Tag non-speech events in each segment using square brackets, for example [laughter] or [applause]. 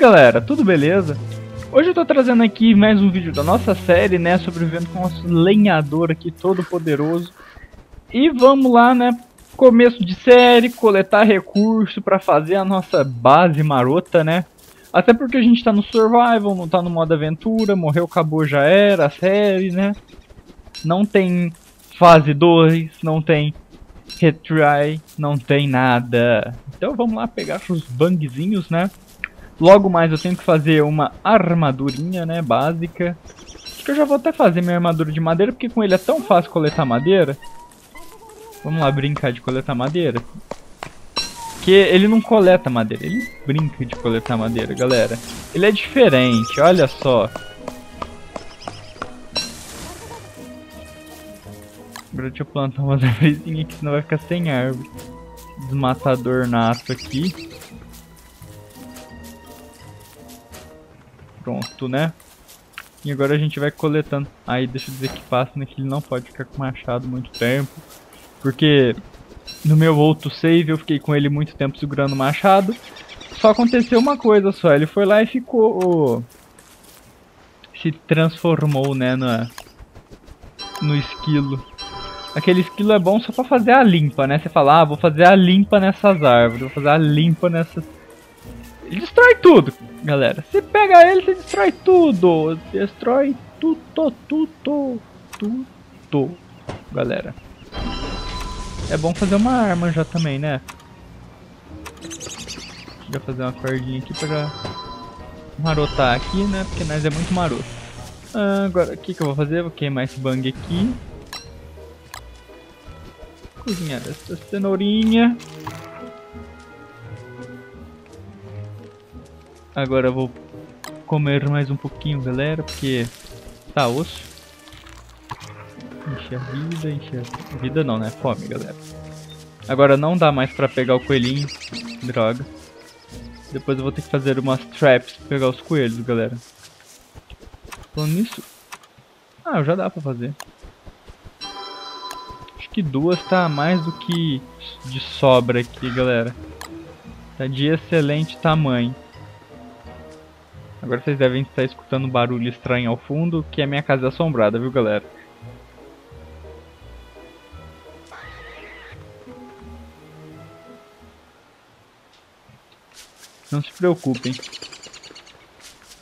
galera, tudo beleza? Hoje eu tô trazendo aqui mais um vídeo da nossa série, né, sobrevivendo com o nosso lenhador aqui todo poderoso. E vamos lá, né, começo de série, coletar recurso pra fazer a nossa base marota, né. Até porque a gente tá no survival, não tá no modo aventura, morreu, acabou, já era a série, né. Não tem fase 2, não tem retry, não tem nada. Então vamos lá pegar os bangzinhos, né. Logo mais eu tenho que fazer uma armadurinha, né, básica. Acho que eu já vou até fazer minha armadura de madeira, porque com ele é tão fácil coletar madeira. Vamos lá brincar de coletar madeira. Que ele não coleta madeira, ele brinca de coletar madeira, galera. Ele é diferente, olha só. Agora deixa eu plantar umas [laughs] árvores aqui, senão vai ficar sem árvore. Desmatador nato aqui. Pronto, né? E agora a gente vai coletando. Aí deixa eu dizer que passa, né? Que ele não pode ficar com machado muito tempo. Porque no meu outro save eu fiquei com ele muito tempo segurando o machado. Só aconteceu uma coisa só, ele foi lá e ficou... Se transformou, né, no, no esquilo. Aquele esquilo é bom só pra fazer a limpa, né? Você fala, ah, vou fazer a limpa nessas árvores, vou fazer a limpa nessas... Ele destrói tudo galera. Você pega ele, você destrói tudo. Destrói tudo, tudo, tudo, galera. É bom fazer uma arma já também, né? Deixa fazer uma cordinha aqui pra marotar aqui, né? Porque nós é muito maroto. Ah, agora, o que, que eu vou fazer? Vou queimar esse bang aqui. Cozinhar essa cenourinha. Agora vou comer mais um pouquinho, galera, porque tá osso. Encher a vida, encher a vida não, né? Fome, galera. Agora não dá mais pra pegar o coelhinho. Droga. Depois eu vou ter que fazer umas traps pra pegar os coelhos, galera. Falando nisso... Ah, já dá pra fazer. Acho que duas tá mais do que de sobra aqui, galera. Tá de excelente tamanho. Agora vocês devem estar escutando um barulho estranho ao fundo, que é minha casa assombrada, viu galera? Não se preocupem.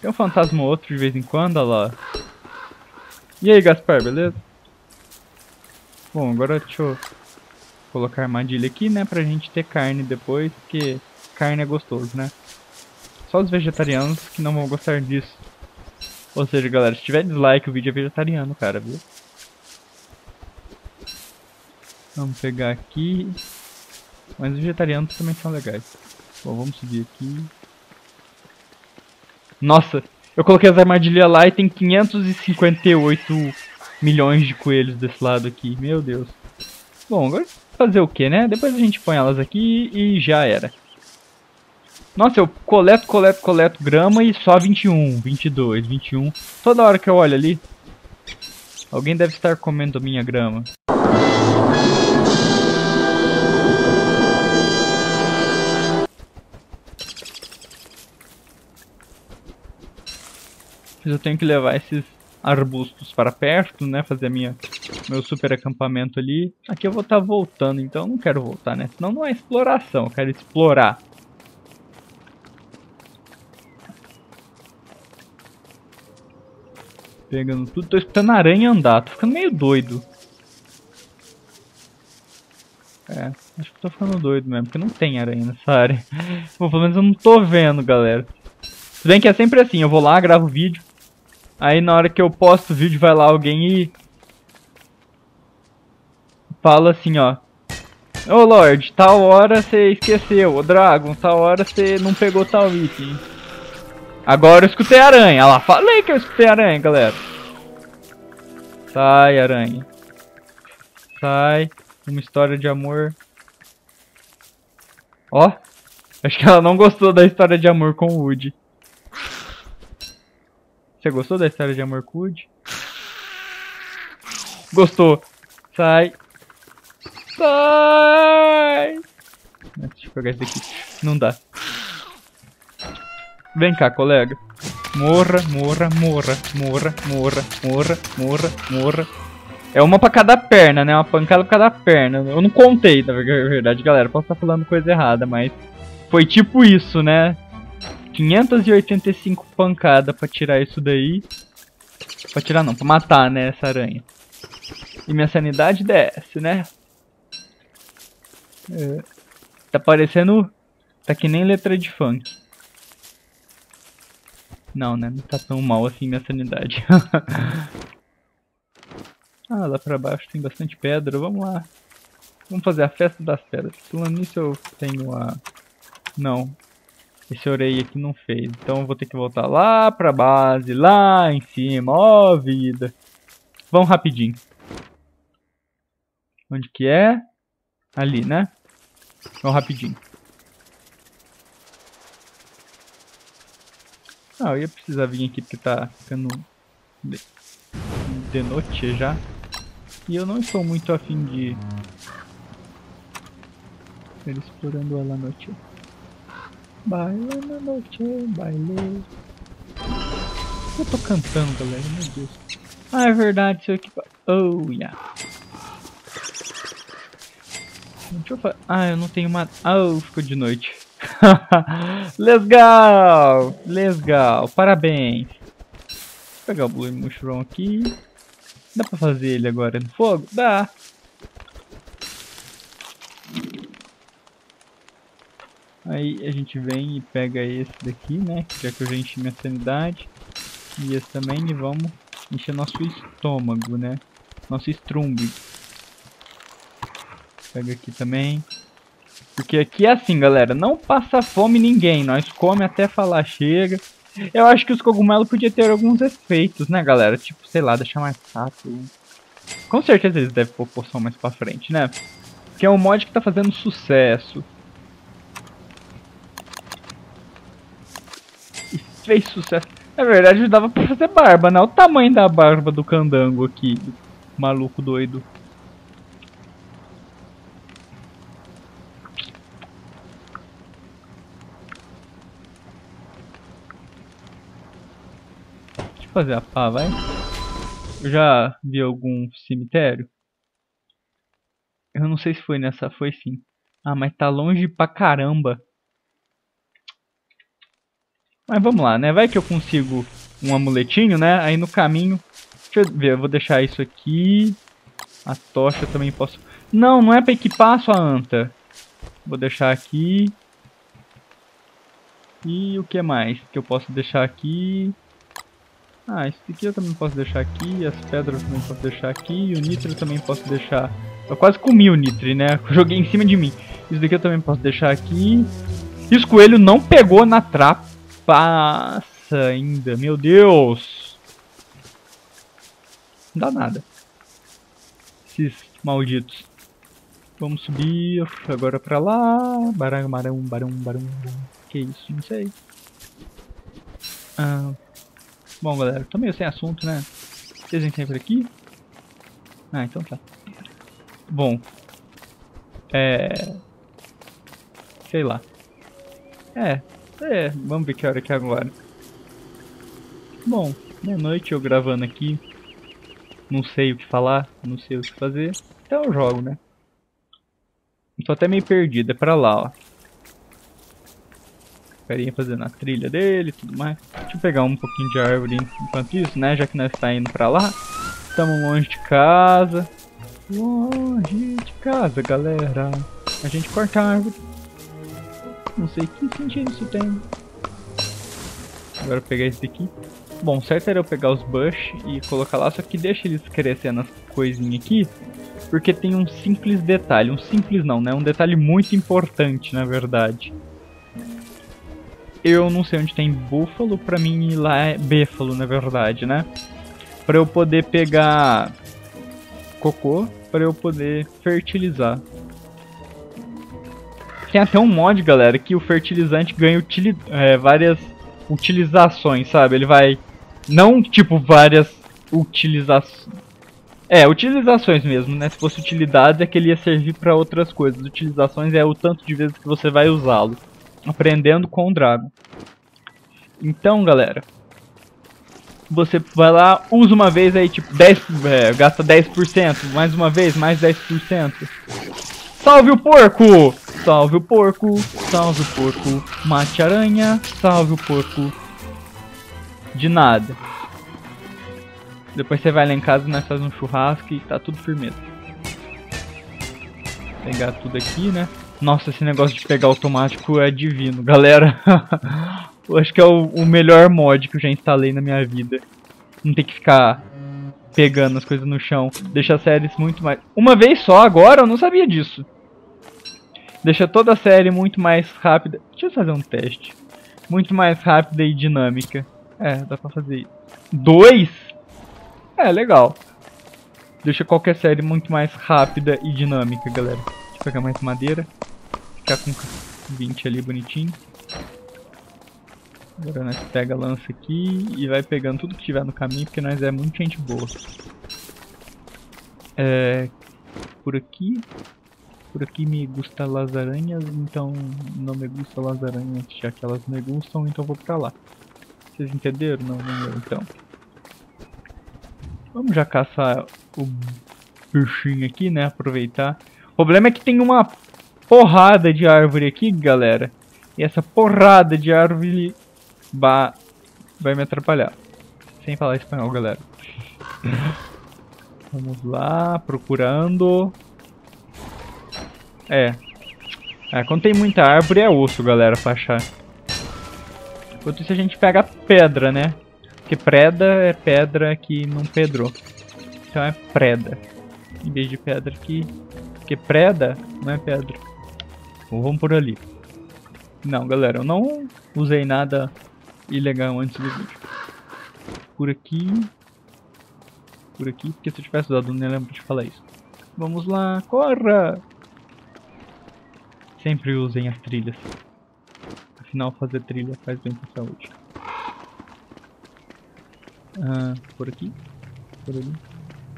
Tem um fantasma ou outro de vez em quando, olha lá. E aí, Gaspar, beleza? Bom, agora deixa eu colocar armadilha aqui, né, pra gente ter carne depois, porque carne é gostoso, né? Só os vegetarianos que não vão gostar disso. Ou seja, galera, se tiver dislike, o vídeo é vegetariano, cara, viu? Vamos pegar aqui. Mas os vegetarianos também são legais. Bom, vamos subir aqui. Nossa, eu coloquei as armadilhas lá e tem 558 milhões de coelhos desse lado aqui. Meu Deus. Bom, agora fazer o que, né? Depois a gente põe elas aqui e já era. Nossa, eu coleto, coleto, coleto grama e só 21, 22, 21. Toda hora que eu olho ali, alguém deve estar comendo minha grama. Eu tenho que levar esses arbustos para perto, né? Fazer minha, meu super acampamento ali. Aqui eu vou estar tá voltando, então eu não quero voltar, né? Senão não é exploração, eu quero explorar. Pegando tudo. Tô escutando aranha andar. Tô ficando meio doido. É, acho que tô ficando doido mesmo, porque não tem aranha nessa área. [laughs] Bom, pelo menos eu não tô vendo, galera. Se bem que é sempre assim, eu vou lá, gravo vídeo. Aí na hora que eu posto o vídeo, vai lá alguém e... Fala assim, ó. Ô Lorde, tal hora você esqueceu. Ô Dragon, tal hora você não pegou tal item. Agora eu escutei aranha. Lá, falei que eu escutei aranha, galera. Sai, aranha. Sai. Uma história de amor. Ó. Acho que ela não gostou da história de amor com o Woody. Você gostou da história de amor com o Woody? Gostou. Sai. Sai. Deixa eu pegar esse aqui. Não dá. Vem cá, colega. Morra, morra, morra, morra, morra, morra, morra, morra. É uma pra cada perna, né? Uma pancada pra cada perna. Eu não contei, na verdade, galera. Posso estar falando coisa errada, mas... Foi tipo isso, né? 585 pancadas pra tirar isso daí. Pra tirar não, pra matar, né, essa aranha. E minha sanidade desce, né? É. Tá parecendo... Tá que nem letra de funk. Não, né? Não tá tão mal assim minha sanidade. [laughs] ah, lá pra baixo tem bastante pedra. Vamos lá. Vamos fazer a festa das pedras. Falando nisso eu tenho a... Não. Esse orei aqui não fez. Então vou ter que voltar lá pra base, lá em cima. Ó oh, vida. Vamos rapidinho. Onde que é? Ali, né? Vamos rapidinho. Ah, eu ia precisar vir aqui porque tá ficando de, de noite já. E eu não estou muito afim de... Ele explorando ela à noite. Baila na noite, baile. Eu tô cantando, galera, meu Deus. Ah, é verdade, seu equipamento. Oh, yeah. Deixa eu falar. Ah, eu não tenho uma. Oh, ficou de noite. [laughs] legal! Legal, parabéns. Vou pegar o Blue Mushroom aqui. Dá pra fazer ele agora no fogo? Dá. Aí a gente vem e pega esse daqui, né? Já que eu já enchi minha sanidade. E esse também. E vamos encher nosso estômago, né? Nosso estrumbo. Pega aqui também. Porque aqui é assim, galera. Não passa fome ninguém. Nós come até falar chega. Eu acho que os cogumelos podiam ter alguns efeitos, né, galera? Tipo, sei lá, deixar mais rápido. Com certeza eles devem pôr poção mais pra frente, né? Que é um mod que tá fazendo sucesso. E fez sucesso. Na verdade, dava pra fazer barba, né? Olha o tamanho da barba do candango aqui. Maluco doido. Fazer a pá, vai. Eu já vi algum cemitério. Eu não sei se foi nessa, foi sim. Ah, mas tá longe pra caramba. Mas vamos lá, né? Vai que eu consigo um amuletinho, né? Aí no caminho... Deixa eu ver, eu vou deixar isso aqui. A tocha também posso... Não, não é pra equipar sua anta. Vou deixar aqui. E o que mais que eu posso deixar aqui? Ah, esse aqui eu também posso deixar aqui, as pedras eu também posso deixar aqui, o nitro eu também posso deixar... Eu quase comi o nitro, né? [laughs] Joguei em cima de mim. Isso daqui eu também posso deixar aqui. E os coelhos não pegou na trapaça ainda, meu Deus! Não dá nada. Esses malditos. Vamos subir agora pra lá. Barão, barão, barão, barão. Que isso? Não sei. Ah, Bom, galera, tô meio sem assunto, né? Vocês vêm sempre aqui? Ah, então tá. Bom. É... Sei lá. É, é, vamos ver que hora que é agora. Bom, meia-noite eu gravando aqui. Não sei o que falar, não sei o que fazer. Então eu jogo, né? Tô até meio perdido, é pra lá, ó carinha fazendo a trilha dele e tudo mais. Deixa eu pegar um pouquinho de árvore enquanto isso, né? Já que nós está indo pra lá. Estamos longe de casa. Longe de casa, galera. A gente corta a árvore. Não sei que sentido isso tem. Agora pegar esse daqui. Bom, certo era eu pegar os bush e colocar lá, só que deixa eles crescendo as coisinhas aqui. Porque tem um simples detalhe, um simples não, né? Um detalhe muito importante, na verdade eu não sei onde tem búfalo, pra mim lá é bêfalo, na verdade, né? Pra eu poder pegar cocô, pra eu poder fertilizar. Tem até um mod, galera, que o fertilizante ganha utili é, várias utilizações, sabe? Ele vai... Não, tipo, várias utilizações... É, utilizações mesmo, né? Se fosse utilidade é que ele ia servir para outras coisas. Utilizações é o tanto de vezes que você vai usá-lo aprendendo com o Drago. Então, galera, você vai lá, usa uma vez aí, tipo, 10, é, gasta 10%, mais uma vez, mais 10%. Salve o porco! Salve o porco, salve o porco, mate aranha, salve o porco. De nada. Depois você vai lá em casa, nós faz um churrasco e tá tudo firmeza. Pegar tudo aqui, né? Nossa, esse negócio de pegar automático é divino. Galera, [laughs] eu acho que é o, o, melhor mod que eu já instalei na minha vida. Não ter que ficar pegando as coisas no chão. Deixa as séries muito mais... Uma vez só agora, eu não sabia disso. Deixa toda a série muito mais rápida. Deixa eu fazer um teste. Muito mais rápida e dinâmica. É, dá pra fazer isso. Dois? É, legal. Deixa qualquer série muito mais rápida e dinâmica, galera. Deixa eu pegar mais madeira. Ficar com 20 ali bonitinho. Agora nós pega a lança aqui e vai pegando tudo que tiver no caminho, porque nós é muito gente boa. É... Por aqui. Por aqui me gusta las aranhas, então não me gusta las aranhas, já que elas me gustam, então vou pra lá. Vocês entenderam? Não, não eu, então. Vamos já caçar o bichinho aqui, né? Aproveitar. O problema é que tem uma porrada de árvore aqui, galera. E essa porrada de árvore ba vai me atrapalhar. Sem falar espanhol, galera. [laughs] Vamos lá, procurando. É. é. Quando tem muita árvore é osso, galera, pra achar. Enquanto isso a gente pega pedra, né? Porque preda é pedra que não pedrou. Então é preda. Em vez de pedra que... Porque preda não é pedra. Então vamos por ali. Não, galera, eu não usei nada ilegal antes do vídeo. Por aqui. Por aqui, porque se eu tivesse usado, não lembro de falar isso. Vamos lá, corra! Sempre usem as trilhas. Afinal, fazer trilha faz bem pra saúde. Ah, por aqui? Por ali?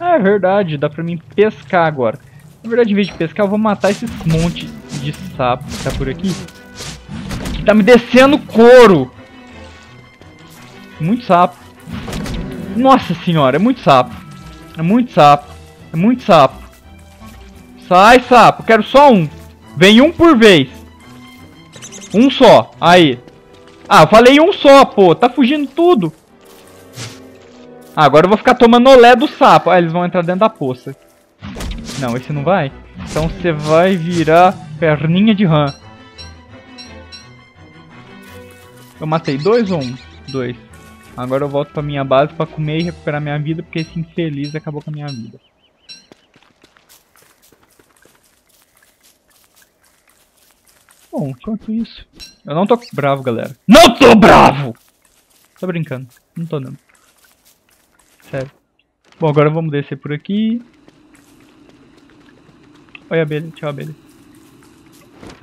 Ah, é verdade, dá pra mim pescar agora. Na verdade, em vez de pescar, eu vou matar esses monte de sapo que tá por aqui. Que tá me descendo couro! Muito sapo. Nossa senhora, é muito sapo. É muito sapo. É muito sapo. Sai, sapo. Quero só um. Vem um por vez. Um só. Aí. Ah, falei um só, pô. Tá fugindo tudo. Ah, agora eu vou ficar tomando olé do sapo. Ah, eles vão entrar dentro da poça. Não, esse não vai? Então você vai virar perninha de rã. Eu matei dois ou um? Dois. Agora eu volto pra minha base pra comer e recuperar minha vida, porque esse infeliz acabou com a minha vida. Bom, enquanto isso... Eu não tô bravo, galera. Não tô bravo! Tô brincando. Não tô não. Sério. Bom, agora vamos descer por aqui. Oi, abelha. Tchau, abelha.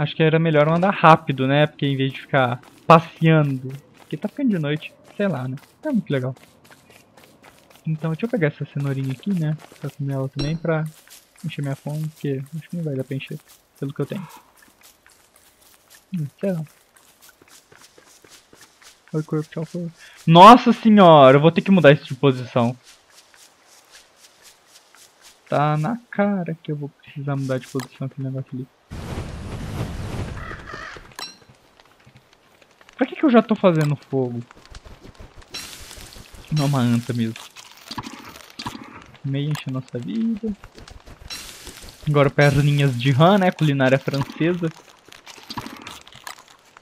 Acho que era melhor andar rápido, né? Porque em vez de ficar passeando. Porque tá ficando de noite. Sei lá, né? É muito legal. Então, deixa eu pegar essa cenourinha aqui, né? Pra comer ela também pra encher minha fome. Porque acho que não vai dar pra encher. Pelo que eu tenho. Hum, sei lá. Oi, corpo, tchau, corpo. Nossa senhora, eu vou ter que mudar isso de posição. Tá na cara que eu vou precisar mudar de posição aquele negócio ali. Que, eu já tô fazendo fogo? Não uma anta mesmo. Meio enche a nossa vida. Agora perninhas de rã, né? Culinária francesa.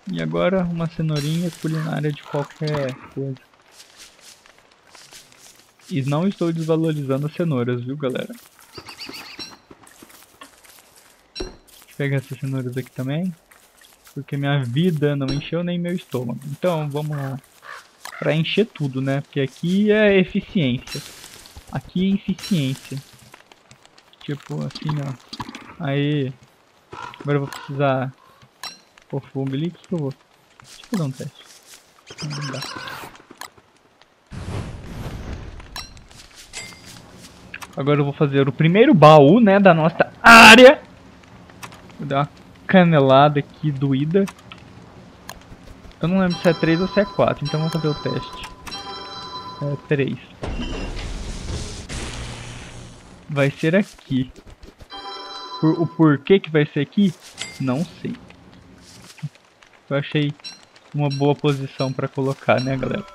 E agora uma cenourinha culinária de qualquer coisa. E não estou desvalorizando as cenouras, viu galera? Deixa eu pegar essas cenouras aqui também. Porque minha vida não encheu nem meu estômago. Então vamos lá. Pra encher tudo, né? Porque aqui é eficiência. Aqui é eficiência. Tipo assim, ó. Aí. Agora eu vou precisar Pô, fogo ali, o que, eu vou? Deixa eu um teste. Não dá. Agora eu vou fazer o primeiro baú, né, da nossa área. Vou dar canelada aqui doída. Eu não lembro se é 3 ou se é 4, então vamos fazer o teste. É 3. Vai ser aqui. Por, o porquê que vai ser aqui, não sei. Eu achei uma boa posição para colocar, né, galera?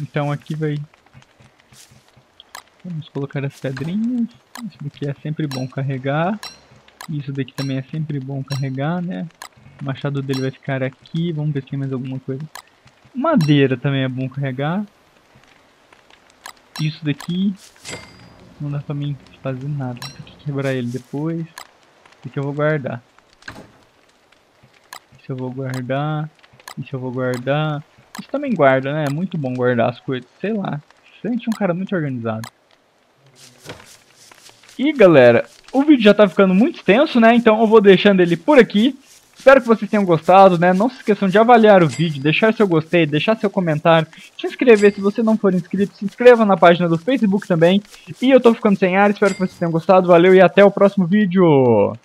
Então aqui vai... Vamos colocar as pedrinhas. Isso daqui é sempre bom carregar. Isso daqui também é sempre bom carregar, né? O machado dele vai ficar aqui. Vamos ver se tem mais alguma coisa. Madeira também é bom carregar. Isso daqui não dá pra mim fazer nada. Tem que quebrar ele depois. Isso eu vou guardar. Isso eu vou guardar. Isso eu vou guardar. Isso também guarda, né? É muito bom guardar as coisas. Sei lá. Sente um cara muito organizado. E galera, o vídeo já tá ficando muito extenso, né? Então eu vou deixando ele por aqui. Espero que vocês tenham gostado, né? Não se esqueçam de avaliar o vídeo, deixar seu gostei, deixar seu comentário, se inscrever se você não for inscrito, se inscreva na página do Facebook também. E eu tô ficando sem ar, espero que vocês tenham gostado, valeu e até o próximo vídeo!